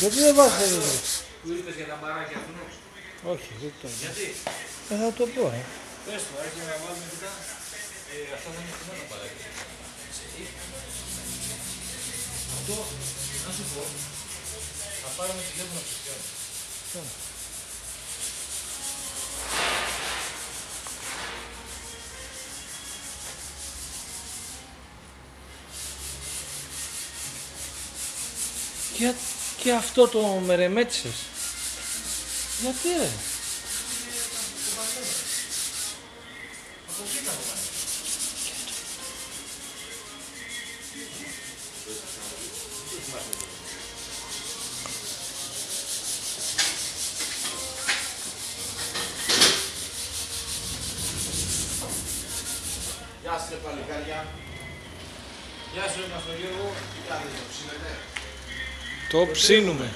Γιατί δεν βάζετε εδώ. Του είπες για τα μπαράκια αυτού; Όχι, δεν το είπα. Γιατί; Ε, θα το πω, ε. Πες το, άρχισε να βάλουμε μετά. Ε, αυτά θα είναι χειμώνα μπαράκια. Αυτό, να σου πω, θα πάρουμε τηλέφωνο από ποιον. Και, και αυτό το μερεμέτσες. Γιατί; Ρε. Γεια σας ρε παλικάρια. Γεια σου, είμαστε ο Γιώργο. Τι κάνετε, το ψήνετε; Το ψήνουμε.